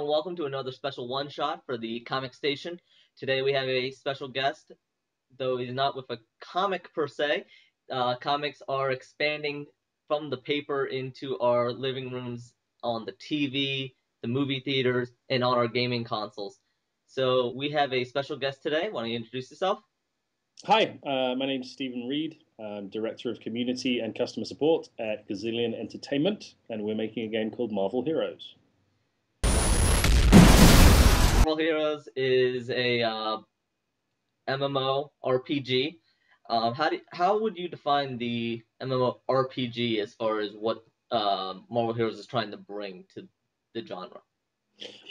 and welcome to another special one shot for the Comic Station. Today we have a special guest, though he's not with a comic per se. Uh, comics are expanding from the paper into our living rooms on the TV, the movie theaters, and on our gaming consoles. So we have a special guest today. Why don't you introduce yourself? Hi, uh, my name is Stephen Reid. I'm Director of Community and Customer Support at Gazillion Entertainment, and we're making a game called Marvel Heroes. Marvel Heroes is a uh, MMO RPG. Um, how do how would you define the MMO RPG as far as what uh, Marvel Heroes is trying to bring to the genre?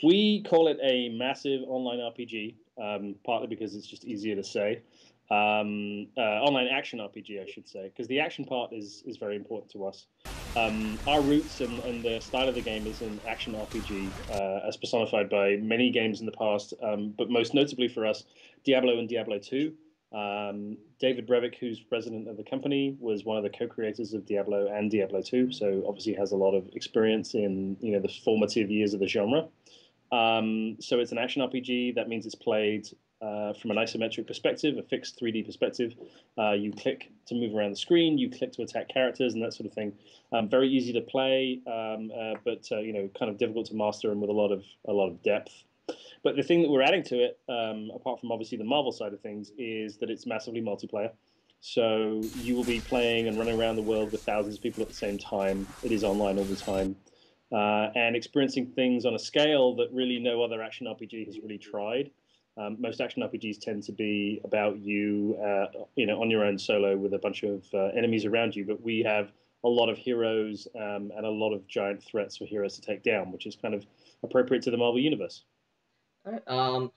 We call it a massive online RPG, um, partly because it's just easier to say um, uh, online action RPG, I should say, because the action part is is very important to us. Um, our roots and, and the style of the game is an action RPG, uh, as personified by many games in the past, um, but most notably for us, Diablo and Diablo 2. Um, David Brevik, who's president of the company, was one of the co-creators of Diablo and Diablo 2, so obviously has a lot of experience in you know the formative years of the genre. Um, so it's an action RPG. That means it's played uh, from an isometric perspective, a fixed 3D perspective. Uh, you click to move around the screen, you click to attack characters, and that sort of thing. Um, very easy to play, um, uh, but uh, you know, kind of difficult to master and with a lot of a lot of depth. But the thing that we're adding to it, um, apart from obviously the Marvel side of things, is that it's massively multiplayer. So you will be playing and running around the world with thousands of people at the same time. It is online all the time. Uh, and experiencing things on a scale that really no other action RPG has really tried. Um, most action RPGs tend to be about you, uh, you know, on your own solo with a bunch of uh, enemies around you. But we have a lot of heroes um, and a lot of giant threats for heroes to take down, which is kind of appropriate to the Marvel universe. All right. Um,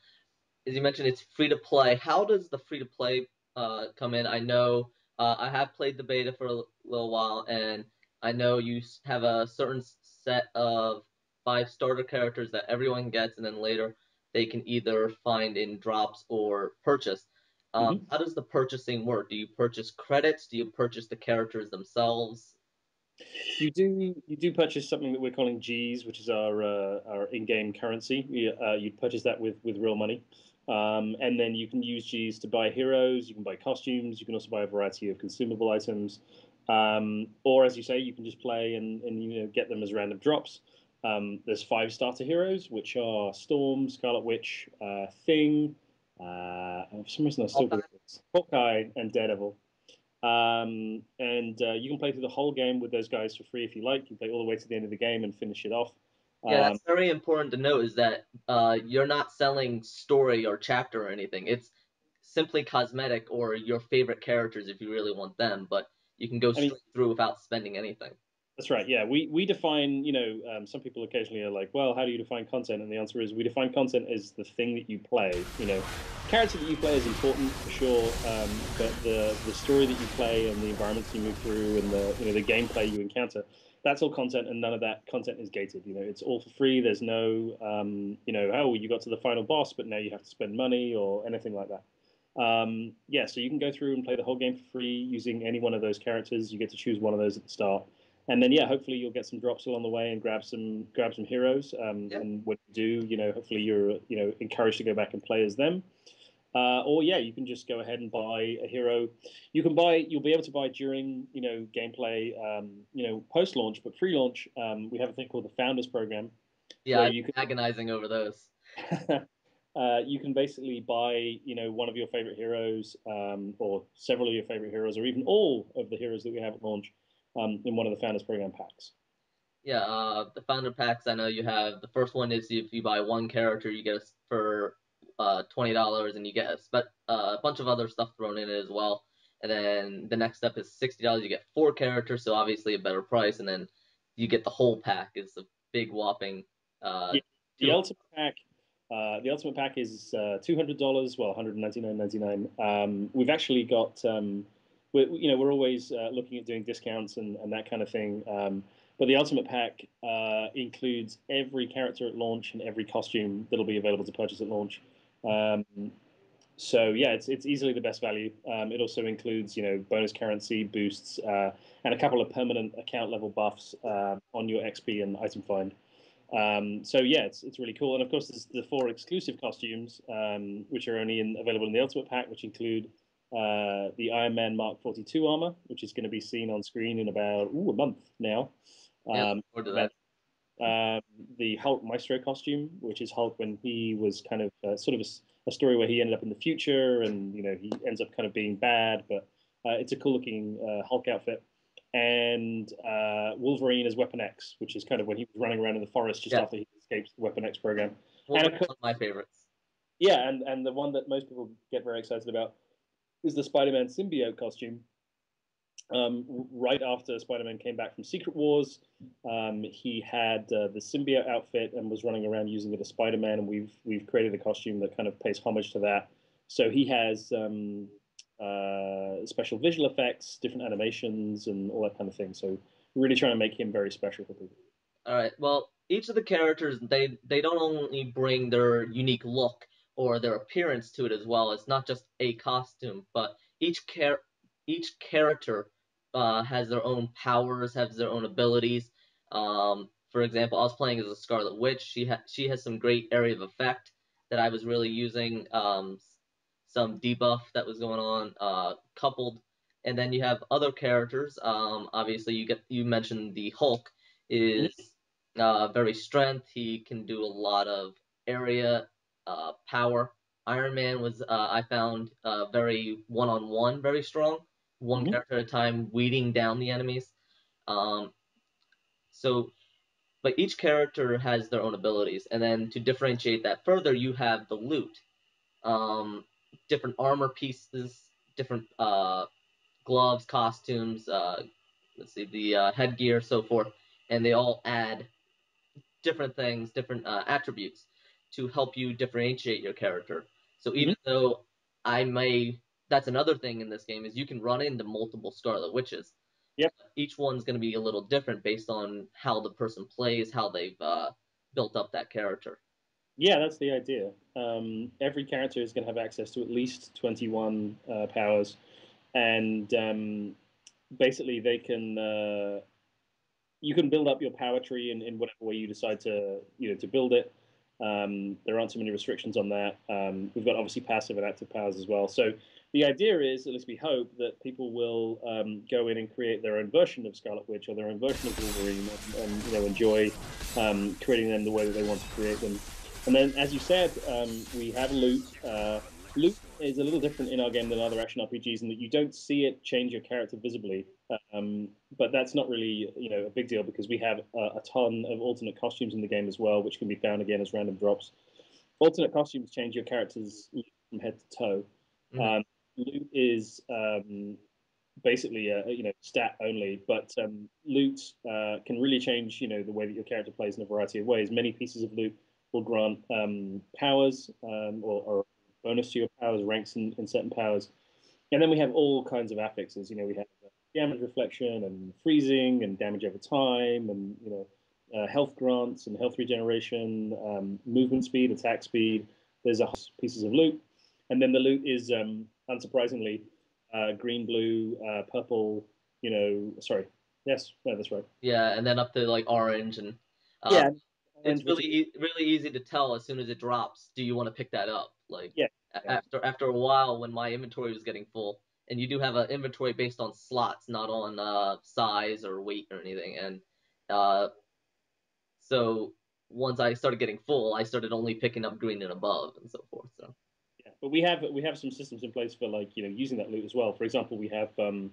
as you mentioned, it's free to play. How does the free to play uh, come in? I know uh, I have played the beta for a little while, and I know you have a certain set of five starter characters that everyone gets, and then later they can either find in drops or purchase. Um, mm-hmm. How does the purchasing work? Do you purchase credits? Do you purchase the characters themselves? You do you do purchase something that we're calling G's, which is our uh, our in-game currency. You, uh, you purchase that with with real money, um, and then you can use G's to buy heroes. You can buy costumes. You can also buy a variety of consumable items, um, or as you say, you can just play and, and you know get them as random drops. Um, there's five starter heroes, which are Storm, Scarlet Witch, uh, Thing, uh, for some reason I still Hawkeye. Hawkeye and Daredevil. Um, and uh, you can play through the whole game with those guys for free if you like. You play all the way to the end of the game and finish it off. Yeah, that's um, very important to note is that uh, you're not selling story or chapter or anything. It's simply cosmetic or your favorite characters if you really want them, but you can go straight I mean, through without spending anything. That's right. Yeah, we we define. You know, um, some people occasionally are like, "Well, how do you define content?" And the answer is, we define content as the thing that you play. You know, character that you play is important for sure, um, but the the story that you play and the environments you move through and the you know the gameplay you encounter, that's all content, and none of that content is gated. You know, it's all for free. There's no, um, you know, oh, you got to the final boss, but now you have to spend money or anything like that. Um, yeah, so you can go through and play the whole game for free using any one of those characters. You get to choose one of those at the start and then yeah, hopefully you'll get some drops along the way and grab some grab some heroes. Um, yeah. And when you do, you know, hopefully you're you know encouraged to go back and play as them. Uh, or yeah, you can just go ahead and buy a hero. You can buy. You'll be able to buy during you know gameplay. Um, you know post launch, but pre launch, um, we have a thing called the Founders Program. Yeah, you can, agonizing over those. uh, you can basically buy you know one of your favorite heroes, um, or several of your favorite heroes, or even all of the heroes that we have at launch um, in one of the Founders Program packs. Yeah, uh, the Founder packs. I know you have the first one is if you buy one character, you get a, for uh, twenty dollars, and you get a, spe- uh, a bunch of other stuff thrown in it as well. And then the next step is sixty dollars. You get four characters, so obviously a better price. And then you get the whole pack. Is a big whopping. Uh, yeah, the ultimate pack. Uh, the ultimate pack is uh, two hundred dollars. Well, one hundred ninety nine ninety nine. Um, we've actually got. Um, we're, you know, we're always uh, looking at doing discounts and, and that kind of thing. Um, but the Ultimate Pack uh, includes every character at launch and every costume that'll be available to purchase at launch. Um, so yeah, it's it's easily the best value. Um, it also includes you know bonus currency boosts uh, and a couple of permanent account level buffs uh, on your XP and item find. Um, so yeah, it's, it's really cool. And of course, there's the four exclusive costumes, um, which are only in, available in the Ultimate Pack, which include uh, the Iron Man Mark 42 armor, which is going to be seen on screen in about ooh, a month now. Um, yeah, um, the Hulk Maestro costume, which is Hulk when he was kind of uh, sort of a, a, story where he ended up in the future and you know he ends up kind of being bad, but uh, it's a cool looking uh, Hulk outfit. And uh, Wolverine as Weapon X, which is kind of when he was running around in the forest just yeah. after he escapes the Weapon X program. Wolverine's one of my favorites. Yeah, and, and the one that most people get very excited about is the Spider-Man symbiote costume, um, right after Spider-Man came back from Secret Wars, um, he had uh, the symbiote outfit and was running around using it as Spider-Man, and we've we've created a costume that kind of pays homage to that. So he has um, uh, special visual effects, different animations, and all that kind of thing. So really trying to make him very special for people. All right. Well, each of the characters they they don't only bring their unique look or their appearance to it as well. It's not just a costume, but each char- each character uh, has their own powers, has their own abilities. Um, for example, I was playing as a Scarlet Witch. She ha- she has some great area of effect that I was really using. Um, some debuff that was going on, uh, coupled, and then you have other characters. Um, obviously, you get you mentioned the Hulk is uh, very strength. He can do a lot of area uh, power. Iron Man was uh, I found uh, very one on one, very strong one mm-hmm. character at a time, weeding down the enemies. Um, so, but each character has their own abilities, and then to differentiate that further, you have the loot, um, different armor pieces, different uh, gloves, costumes, uh, let's see, the uh, headgear, so forth, and they all add different things, different uh, attributes to help you differentiate your character. So even mm-hmm. though I may that's another thing in this game is you can run into multiple Scarlet Witches. Yep. Each one's going to be a little different based on how the person plays, how they've uh, built up that character. Yeah, that's the idea. Um, every character is going to have access to at least 21 uh, powers, and um, basically they can uh, you can build up your power tree in, in whatever way you decide to you know to build it. Um, there aren't too many restrictions on that. Um, we've got obviously passive and active powers as well. So the idea is, at least we hope, that people will um, go in and create their own version of Scarlet Witch or their own version of Wolverine, and, and you know enjoy um, creating them the way that they want to create them. And then, as you said, um, we have loot. Uh, loot is a little different in our game than other action RPGs in that you don't see it change your character visibly. Um, but that's not really you know a big deal because we have a, a ton of alternate costumes in the game as well, which can be found again as random drops. Alternate costumes change your character's from head to toe. Mm-hmm. Um, loot is um, basically a, you know stat only, but um, loot uh, can really change you know the way that your character plays in a variety of ways. Many pieces of loot will grant um, powers um, or, or, bonus to your powers, ranks in, in, certain powers, and then we have all kinds of affixes. You know we have damage reflection and freezing and damage over time and you know uh, health grants and health regeneration, um, movement speed, attack speed. There's a pieces of loot, and then the loot is um, unsurprisingly, uh, green, blue, uh, purple. You know, sorry, yes, no, that's right. Yeah, and then up to like orange and um, yeah, it's really e- really easy to tell as soon as it drops. Do you want to pick that up? Like yeah, after after a while when my inventory was getting full, and you do have an inventory based on slots, not on uh, size or weight or anything, and uh, so once I started getting full, I started only picking up green and above and so forth. So yeah, but we have we have some systems in place for like you know using that loot as well. For example, we have um,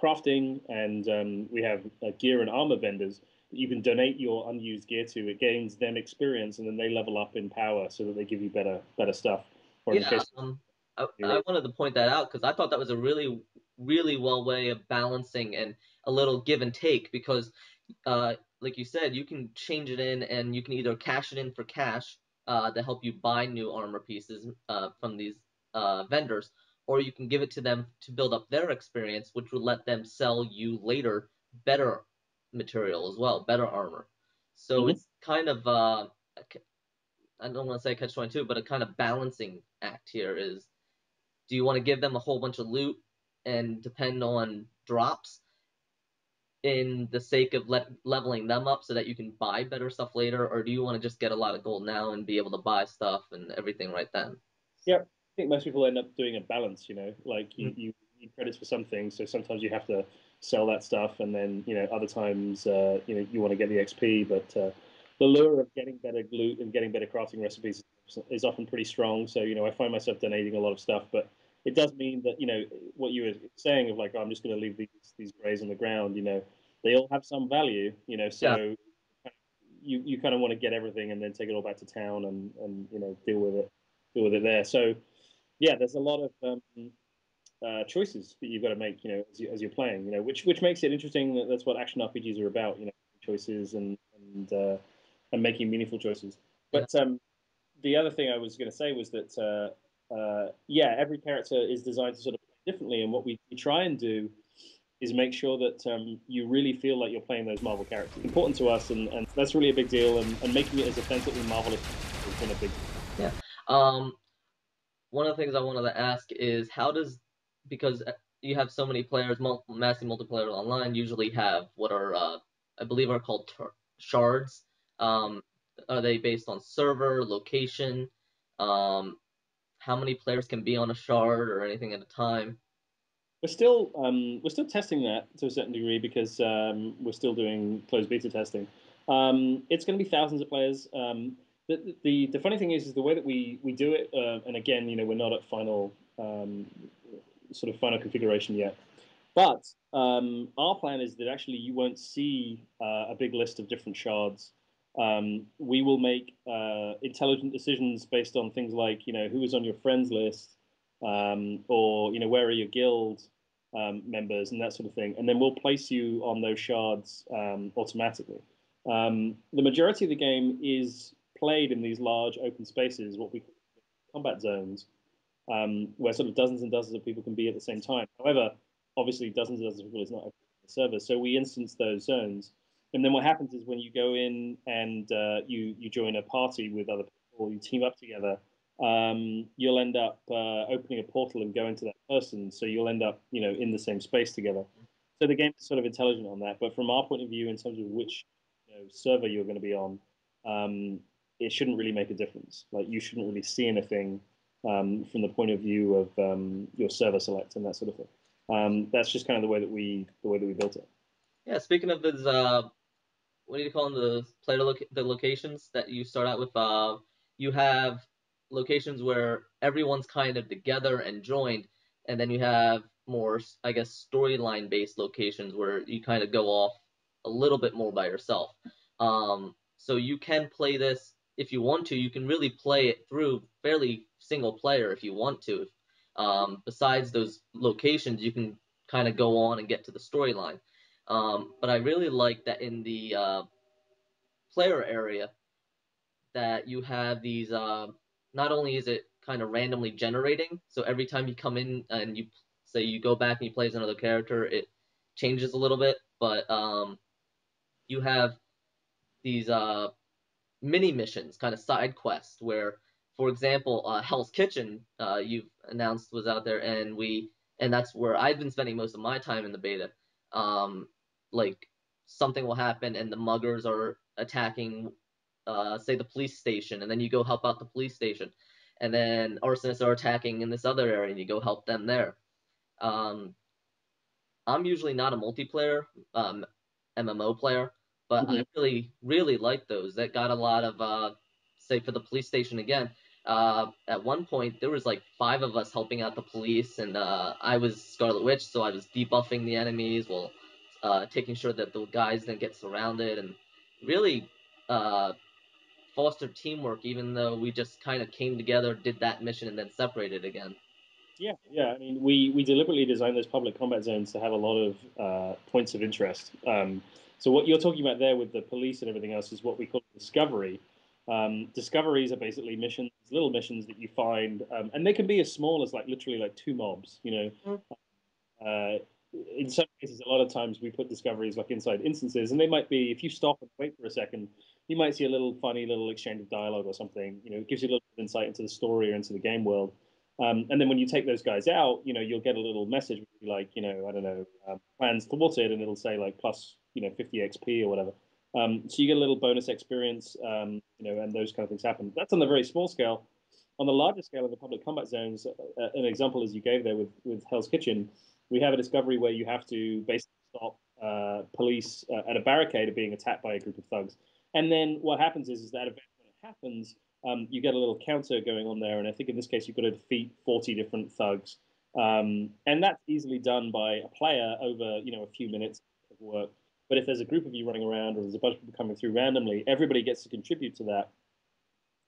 crafting and um, we have uh, gear and armor vendors that you can donate your unused gear to. It gains them experience, and then they level up in power so that they give you better better stuff. Or yeah, case, um, I, I wanted to point that out because I thought that was a really really well way of balancing and a little give and take because uh, like you said, you can change it in and you can either cash it in for cash uh, to help you buy new armor pieces uh, from these uh, vendors, or you can give it to them to build up their experience, which will let them sell you later better material as well, better armor. So mm-hmm. it's kind of uh, I don't want to say catch 22, but a kind of balancing act here is do you want to give them a whole bunch of loot and depend on drops in the sake of le- leveling them up so that you can buy better stuff later, or do you want to just get a lot of gold now and be able to buy stuff and everything right then? Yeah, I think most people end up doing a balance. You know, like you, mm-hmm. you need credits for some things, so sometimes you have to sell that stuff, and then you know other times uh, you know you want to get the XP, but uh, the lure of getting better loot and getting better crafting recipes is often pretty strong. So you know I find myself donating a lot of stuff, but it does mean that you know what you were saying of like oh, I'm just going to leave these these grays on the ground. You know they all have some value. You know so. Yeah. You, you kind of want to get everything and then take it all back to town and, and you know deal with it deal with it there. So yeah, there's a lot of um, uh, choices that you've got to make, you know, as, you, as you're playing, you know, which which makes it interesting. That that's what action RPGs are about, you know, choices and and uh, and making meaningful choices. But um, the other thing I was going to say was that uh, uh, yeah, every character is designed to sort of play differently, and what we, try and do is make sure that um, you really feel like you're playing those Marvel characters. Important to us, and, and that's really a big deal. And, and making it as authentically Marvel has been a big. Yeah. Um, one of the things I wanted to ask is how does because uh, you have so many players, massive multiplayer online usually have what are uh, I believe are called shards. Um, are they based on server location? Um, how many players can be on a shard or anything at a time? We're still um, we're still testing that to a certain degree because um, we're still doing closed beta testing. Um, it's going to be thousands of players. Um, the, the, the funny thing is, is the way that we, we do it, uh, and again, you know, we're not at final um, sort of final configuration yet. But um, our plan is that actually you won't see uh, a big list of different shards. Um, we will make uh, intelligent decisions based on things like, you know, who is on your friends list, um, or you know, where are your guild um, members, and that sort of thing. And then we'll place you on those shards um, automatically. Um, the majority of the game is played in these large open spaces, what we call combat zones, um, where sort of dozens and dozens of people can be at the same time. However, obviously, dozens and dozens of people is not a server, so we instance those zones. And then what happens is when you go in and uh, you you join a party with other people, you team up together. Um, you'll end up uh, opening a portal and going to that person, so you'll end up you know in the same space together. So the game is sort of intelligent on that. But from our point of view, in terms of which you know, server you're going to be on, um, it shouldn't really make a difference. Like you shouldn't really see anything um, from the point of view of um, your server select and that sort of thing. Um, that's just kind of the way that we the way that we built it. Yeah. Speaking of those, uh, what do you call them? The player loca- the locations that you start out with. Uh, you have locations where everyone's kind of together and joined, and then you have more, I guess, storyline based locations where you kind of go off a little bit more by yourself. Um, so you can play this if you want to. You can really play it through fairly single player if you want to. Um, besides those locations, you can kind of go on and get to the storyline. Um, but I really like that in the uh, player area that you have these. Uh, not only is it kind of randomly generating, so every time you come in and you say you go back and you play as another character, it changes a little bit. But um, you have these uh, mini missions, kind of side quests, where for example, uh, Hell's Kitchen, uh, you've announced was out there, and we, and that's where I've been spending most of my time in the beta. Um, like something will happen, and the muggers are attacking, uh, say the police station, and then you go help out the police station, and then arsonists are attacking in this other area, and you go help them there. Um, I'm usually not a multiplayer um, MMO player, but mm-hmm. I really, really like those. That got a lot of, uh, say, for the police station again uh, at one point there was like five of us helping out the police, and uh, I was Scarlet Witch, so I was debuffing the enemies while uh, taking sure that the guys didn't get surrounded, and really uh, fostered teamwork. Even though we just kind of came together, did that mission, and then separated again. Yeah, yeah. I mean, we, we deliberately designed those public combat zones to have a lot of uh, points of interest. Um, so what you're talking about there with the police and everything else is what we call discovery. Um, discoveries are basically missions, little missions that you find, um, and they can be as small as like literally like two mobs. You know, mm. uh, in some cases, a lot of times we put discoveries like inside instances, and they might be if you stop and wait for a second, you might see a little funny little exchange of dialogue or something. You know, it gives you a little bit of insight into the story or into the game world. Um, and then when you take those guys out, you know, you'll get a little message like, you know, I don't know, um, plans thwarted, and it'll say like plus, you know, 50 XP or whatever. Um, so you get a little bonus experience, um, you know, and those kind of things happen. That's on the very small scale. On the larger scale of the public combat zones, uh, an example as you gave there with, with Hell's Kitchen, we have a discovery where you have to basically stop uh, police uh, at a barricade of being attacked by a group of thugs. And then what happens is, is that event when it happens, um, you get a little counter going on there, and I think in this case you've got to defeat 40 different thugs, um, and that's easily done by a player over you know a few minutes of work. But if there's a group of you running around, or there's a bunch of people coming through randomly, everybody gets to contribute to that.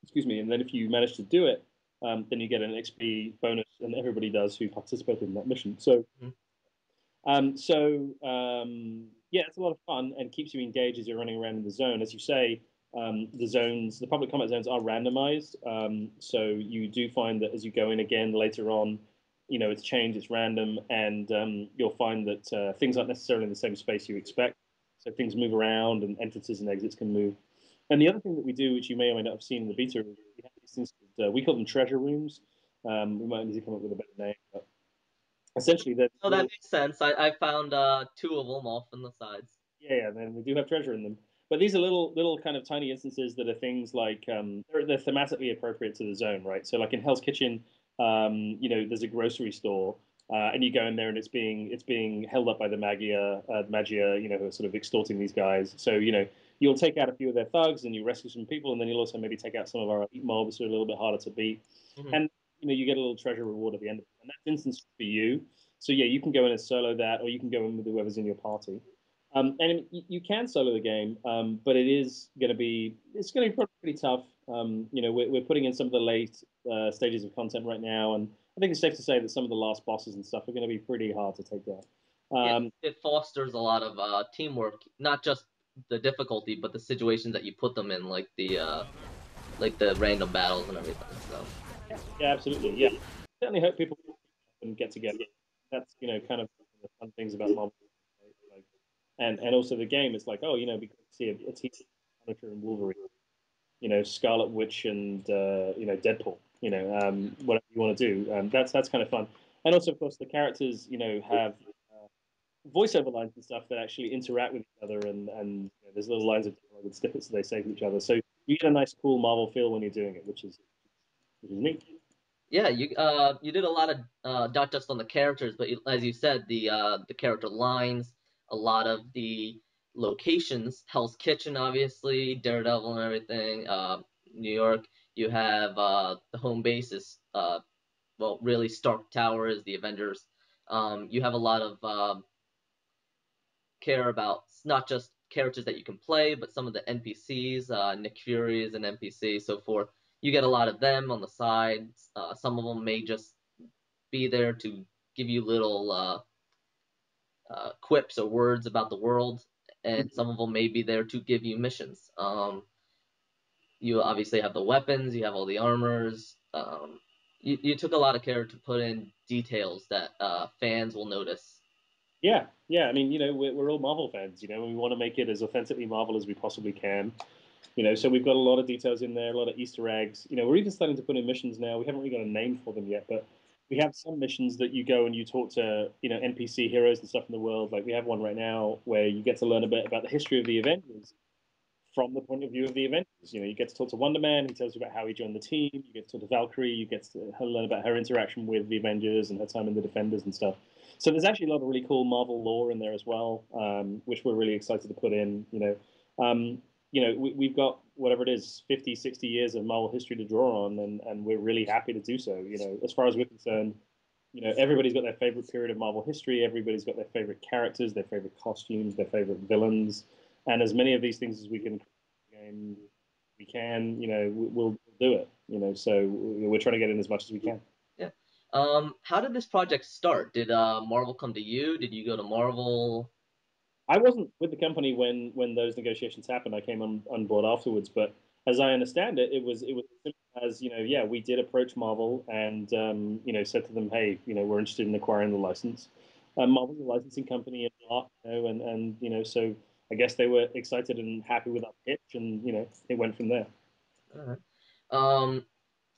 Excuse me, and then if you manage to do it, um, then you get an XP bonus, and everybody does who participated in that mission. So, mm-hmm. um, so um, yeah, it's a lot of fun and keeps you engaged as you're running around in the zone. As you say, um, the zones, the public combat zones are randomized. Um, so you do find that as you go in again later on, you know, it's changed, it's random, and um, you'll find that uh, things aren't necessarily in the same space you expect. So things move around and entrances and exits can move. And the other thing that we do, which you may or may not have seen in the beta, we have these things, uh, we call them treasure rooms. Um, we might need to come up with a better name, but essentially that. Oh, that makes sense. I, I found uh, two of them off on the sides. Yeah, yeah, and we do have treasure in them. But these are little, little kind of tiny instances that are things like um, they're, they're, thematically appropriate to the zone, right? So, like in Hell's Kitchen, um, you know, there's a grocery store, uh, and you go in there, and it's being it's being held up by the magia, uh, Maggia, you know, who are sort of extorting these guys. So, you know, you'll take out a few of their thugs, and you rescue some people, and then you'll also maybe take out some of our elite mobs who are a little bit harder to beat, mm-hmm. and you know, you get a little treasure reward at the end of it, and that's instance for you. So yeah, you can go in and solo that, or you can go in with whoever's in your party. Um, and you can solo the game, um, but it is going to be it's going to be pretty tough. Um, you know, we're, we're putting in some of the late uh, stages of content right now, and I think it's safe to say that some of the last bosses and stuff are going to be pretty hard to take down. Um, it, it, fosters a lot of uh, teamwork, not just the difficulty, but the situations that you put them in, like the uh, like the random battles and everything. So. Yeah, absolutely. Yeah, certainly hope people can get together. That's you know kind of the fun things about Marvel and and also the game is like, oh, you know, we see a, a team Punisher and Wolverine, you know, Scarlet Witch and uh, you know Deadpool, you know, um, whatever you want to do. Um, that's that's kind of fun. And also, of course, the characters, you know, have voiceover lines and stuff that actually interact with each other, and and you know, there's little lines of dialogue and snippets that they say to each other. So you get a nice, cool Marvel feel when you're doing it, which is which is neat. Yeah, you uh you did a lot of uh just on the characters, but as you said, the uh the character lines, a lot of the locations. Hell's Kitchen, obviously, Daredevil and everything. Uh, New York, you have uh, the home bases. Uh, well, really, Stark Tower is the Avengers. Um, you have a lot of um, care about not just characters that you can play, but some of the NPCs. Uh, Nick Fury is an NPC, so forth. You get a lot of them on the sides. Uh, some of them may just be there to give you little uh, uh, quips or words about the world, and some of them may be there to give you missions. Um, you obviously have the weapons, you have all the armors. Um, you, you took a lot of care to put in details that uh, fans will notice. Yeah, yeah. I mean, you know, we're, we're all Marvel fans. You know, we want to make it as authentically Marvel as we possibly can. You know, so we've got a lot of details in there, a lot of Easter eggs. You know, we're even starting to put in missions now. We haven't really got a name for them yet, but we have some missions that you go and you talk to you know NPC heroes and stuff in the world. Like we have one right now where you get to learn a bit about the history of the Avengers from the point of view of the Avengers. You know, you get to talk to Wonder Man. He tells you about how he joined the team. You get to talk to Valkyrie. You get to learn about her interaction with the Avengers and her time in the Defenders and stuff. So there's actually a lot of really cool Marvel lore in there as well, um, which we're really excited to put in. You know, um, you know, we, have got whatever it is, 50, 60 years of Marvel history to draw on, and, and we're really happy to do so. You know, as far as we're concerned, you know, everybody's got their favorite period of Marvel history. Everybody's got their favorite characters, their favorite costumes, their favorite villains, and as many of these things as we can, we can, you know, we'll, do it. You know, so we're trying to get in as much as we can. Um, how did this project start? Did uh, Marvel come to you? Did you go to Marvel? I wasn't with the company when when those negotiations happened. I came on, on board afterwards, but as I understand it, it was it was as you know, yeah, we did approach Marvel and um, you know said to them, hey, you know, we're interested in acquiring the license. Um, Marvel's a licensing company and you know, and and you know, so I guess they were excited and happy with our pitch, and you know, it went from there. All right. Um,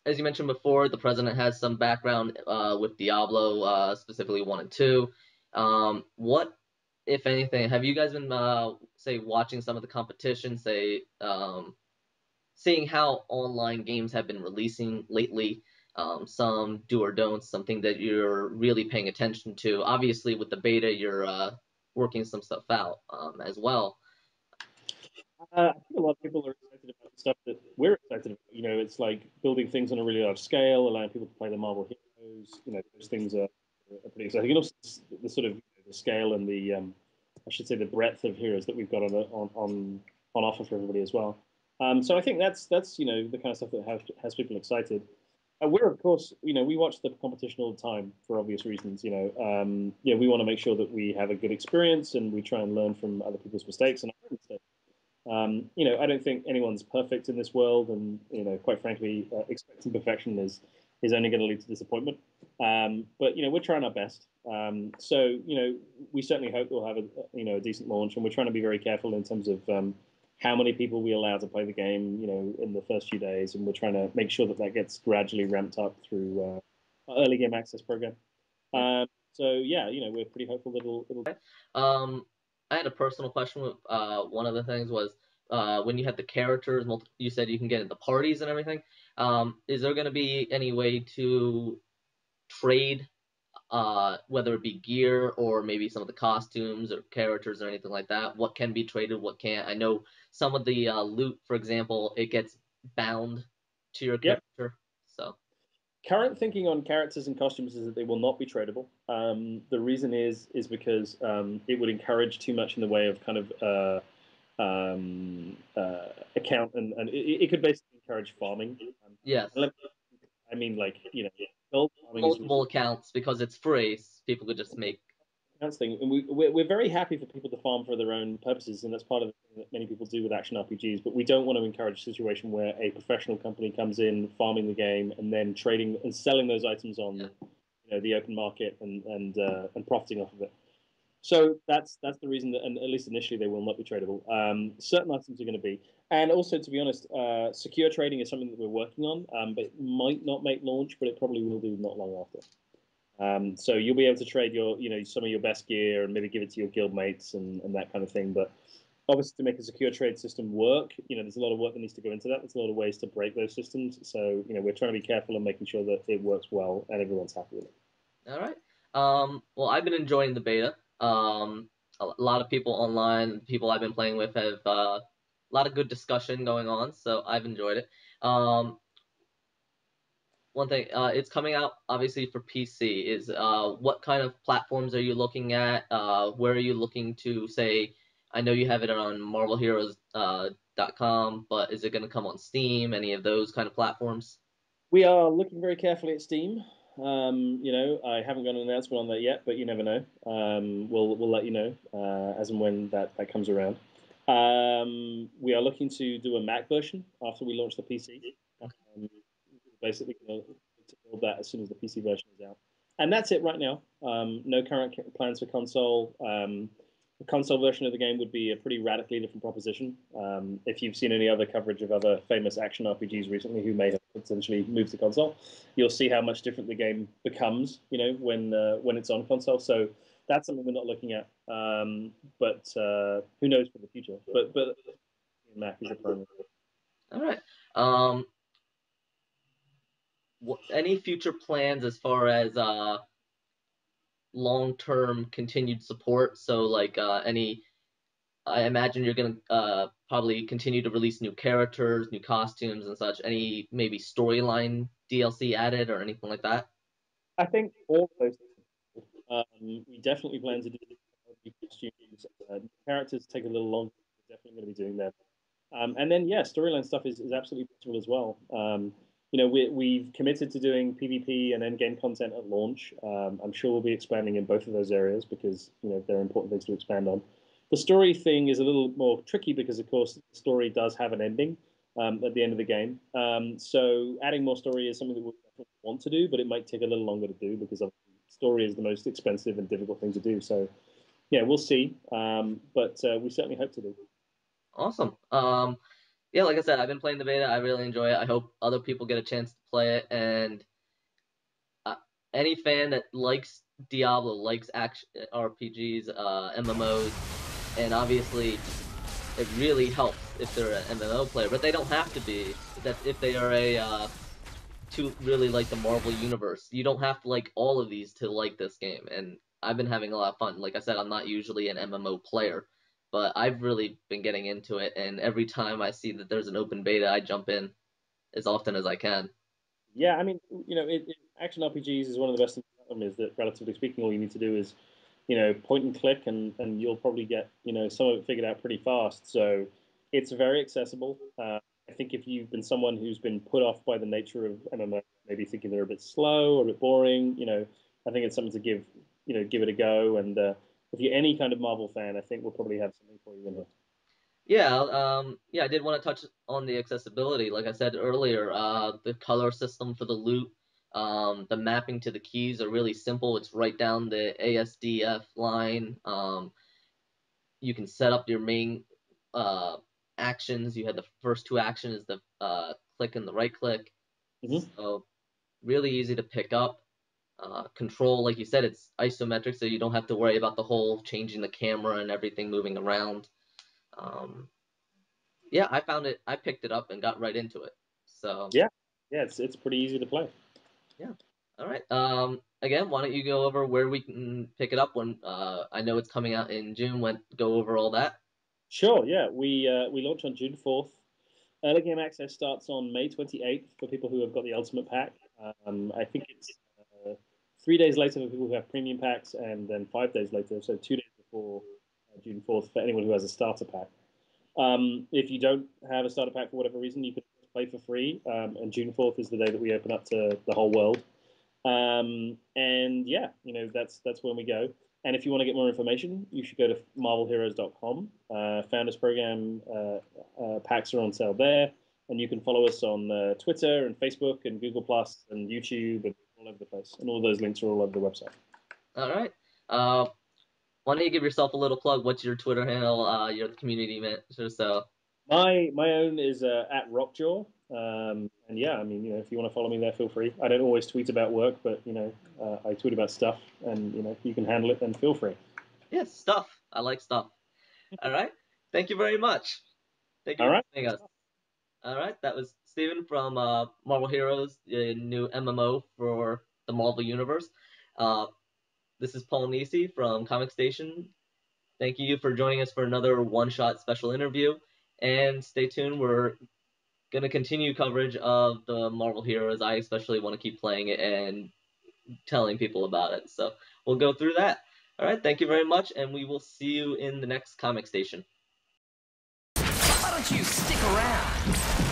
as you mentioned before, the president has some background uh, with Diablo, uh, specifically one and two. Um, what, if anything, have you guys been uh, say watching some of the competition, say um, seeing how online games have been releasing lately? Um, some do or don'ts, something that you're really paying attention to. Obviously, with the beta, you're uh, working some stuff out um, as well. Uh, I think a lot of people are excited about stuff that we're excited about. You know, it's like building things on a really large scale, allowing people to play the Marvel heroes. You know, those things are, are pretty exciting. And also the sort of you know, the scale and the, um, I should say, the breadth of heroes that we've got on on on, offer for everybody as well. Um, so I think that's that's you know the kind of stuff that has, has people excited. We're of course, you know, we watch the competition all the time for obvious reasons. You know, um, yeah, we want to make sure that we have a good experience and we try and learn from other people's mistakes and our mistakes. Um, you know, I don't think anyone's perfect in this world, and you know, quite frankly, uh, expecting perfection is is only going to lead to disappointment. Um, but you know, we're trying our best. Um, so you know, we certainly hope we'll have a you know a decent launch, and we're trying to be very careful in terms of um, how many people we allow to play the game. You know, in the first few days, and we're trying to make sure that that gets gradually ramped up through uh, our early game access program. Um, so yeah, you know, we're pretty hopeful that it'll. it'll... I had a personal question. With, uh, one of the things was uh, when you had the characters, you said you can get into parties and everything. Um, is there going to be any way to trade, uh, whether it be gear or maybe some of the costumes or characters or anything like that? What can be traded, what can't? I know some of the uh, loot, for example, it gets bound to your character. Yep. So current thinking on characters and costumes is that they will not be tradable. Um, the reason is is because um, it would encourage too much in the way of kind of uh, um, uh, account and, and it, it, could basically encourage farming. Um, yes. I mean, like you know, multiple accounts because it's free. People could just make thing, and we, we're, we're very happy for people to farm for their own purposes, and that's part of the thing that many people do with action RPGs. But we don't want to encourage a situation where a professional company comes in, farming the game, and then trading and selling those items on, yeah. you know, the open market and and uh, and profiting off of it. So that's that's the reason that, and at least initially, they will not be tradable. Um, certain items are going to be, and also to be honest, uh, secure trading is something that we're working on, um, but it might not make launch, but it probably will do not long after. Um, so you'll be able to trade your, you know, some of your best gear and maybe give it to your guild mates and, and that kind of thing. But obviously, to make a secure trade system work, you know, there's a lot of work that needs to go into that. There's a lot of ways to break those systems. So you know, we're trying to be careful and making sure that it works well and everyone's happy with it. All right. Um, well, I've been enjoying the beta. Um, a lot of people online, people I've been playing with, have uh, a lot of good discussion going on. So I've enjoyed it. Um, one thing. Uh, it's coming out obviously for PC. Is uh, what kind of platforms are you looking at? Uh, where are you looking to say? I know you have it on MarvelHeroes.com, uh, but is it going to come on Steam? Any of those kind of platforms? We are looking very carefully at Steam. Um, you know, I haven't got an announcement on that yet, but you never know. Um, we'll we'll let you know uh, as and when that, that comes around. Um, we are looking to do a Mac version after we launch the PC. Um, basically to build that as soon as the PC version is out. And that's it right now. Um, no current plans for console. Um, the console version of the game would be a pretty radically different proposition. Um, if you've seen any other coverage of other famous action RPGs recently who may have potentially moved to console, you'll see how much different the game becomes. You know, when uh, when it's on console. So that's something we're not looking at. Um, but uh, who knows for the future? But but Mac is a primary. All right. Um, any future plans as far as uh, long-term continued support? So like uh, any, I imagine you're gonna uh, probably continue to release new characters, new costumes, and such. Any maybe storyline DLC added or anything like that? I think all those. Um, we definitely plan to do costumes. Uh, characters take a little longer. We're definitely going to be doing that. Um, and then yeah, storyline stuff is, is absolutely possible as well. Um, you know, we, we've committed to doing PvP and endgame content at launch. Um, I'm sure we'll be expanding in both of those areas because you know they're important things to expand on. The story thing is a little more tricky because, of course, the story does have an ending um, at the end of the game. Um, so adding more story is something that we want to do, but it might take a little longer to do because story is the most expensive and difficult thing to do. So yeah, we'll see, um, but uh, we certainly hope to do. Awesome. Yeah, like I said, I've been playing the beta. I really enjoy it. I hope other people get a chance to play it. And uh, any fan that likes Diablo, likes action RPGs, uh, MMOs, and obviously it really helps if they're an MMO player, but they don't have to be. That if they are a uh, to really like the Marvel universe, you don't have to like all of these to like this game. And I've been having a lot of fun. Like I said, I'm not usually an MMO player, but I've really been getting into it. And every time I see that there's an open beta, I jump in as often as I can. Yeah, I mean, you know, it, it, action RPGs is one of the best things about them. Is that relatively speaking, all you need to do is you know, point and click, and, and you'll probably get, you know, some of it figured out pretty fast. So it's very accessible. Uh, I think if you've been someone who's been put off by the nature of MMO, maybe thinking they're a bit slow or a bit boring, you know, I think it's something to give, you know, give it a go. And uh, if you're any kind of Marvel fan, I think we'll probably have something for you in here. Yeah, um, yeah, I did want to touch on the accessibility. Like I said earlier, uh, the color system for the loot um, the mapping to the keys are really simple. It's right down the ASDF line. Um, you can set up your main uh, actions. You had the first two actions, the uh, click and the right click. Mm-hmm. So really easy to pick up. Uh, control, like you said, it's isometric, so you don't have to worry about the whole changing the camera and everything moving around. Um, yeah, I found it. I picked it up and got right into it. So yeah, yeah, it's it's pretty easy to play. Yeah. All right. Um, again, why don't you go over where we can pick it up when uh, I know it's coming out in June. When go over all that. Sure. Yeah, we uh, we launch on June fourth. Early game access starts on May twenty eighth for people who have got the Ultimate Pack. Um, I think it's three days later for people who have Premium packs, and then five days later, so two days before uh, June fourth for anyone who has a Starter Pack. Um, if you don't have a starter pack for whatever reason, you can play for free. Um, and June 4th is the day that we open up to the whole world. Um, and yeah, you know, that's that's when we go. And if you want to get more information, you should go to marvelheroes.com. Uh, Founders Program uh, uh, packs are on sale there. And you can follow us on uh, Twitter and Facebook and Google Plus and YouTube and all over the place. And all those links are all over the website. All right. Uh, why don't you give yourself a little plug? What's your Twitter handle? Uh, your community manager. So my my own is uh, at Rockjaw, um, and yeah, I mean, you know, if you want to follow me there, feel free. I don't always tweet about work, but you know, uh, I tweet about stuff, and you know, if you can handle it, then feel free. Yeah, stuff. I like stuff. All right. Thank you very much. Thank you All right. for joining us. All right, that was Stephen from uh, Marvel Heroes, a new MMO for the Marvel Universe. Uh, this is Paul Nisi from Comic Station. Thank you for joining us for another one-shot special interview. And stay tuned. We're going to continue coverage of the Marvel Heroes. I especially want to keep playing it and telling people about it. So we'll go through that. All right. Thank you very much. And we will see you in the next comic station. Why don't you stick around?